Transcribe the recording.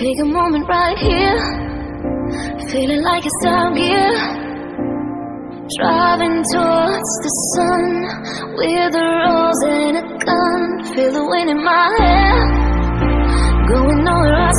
Take a moment right here, feeling like it's down gear. Driving towards the sun with a rose and a gun. Feel the wind in my hair, going nowhere,